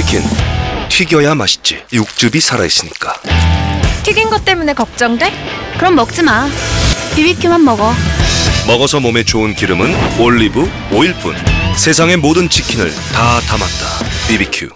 치킨 튀겨야 맛있지 육즙이 살아있으니까 튀긴 것 때문에 걱정돼? 그럼 먹지 마. 비비큐만 먹어. 먹어서 몸에 좋은 기름은 올리브 오일뿐 세상의 모든 치킨을 다 담았다 비비큐